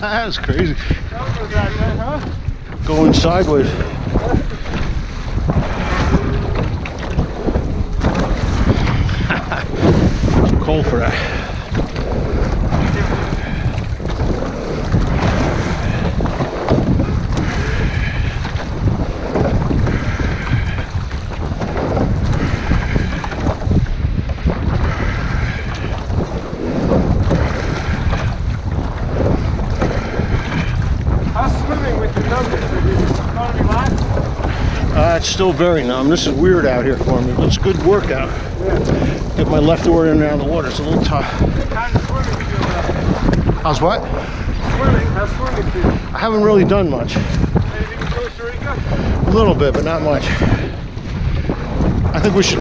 That's crazy. Going sideways. Cold for that. Uh, it's still very numb. This is weird out here for me, but it's a good workout. Get my left oar in and out of the water. It's a little tough. How's what? Swimming, how's swimming? I haven't really done much. Anything in Costa Rica? A little bit, but not much. I think we should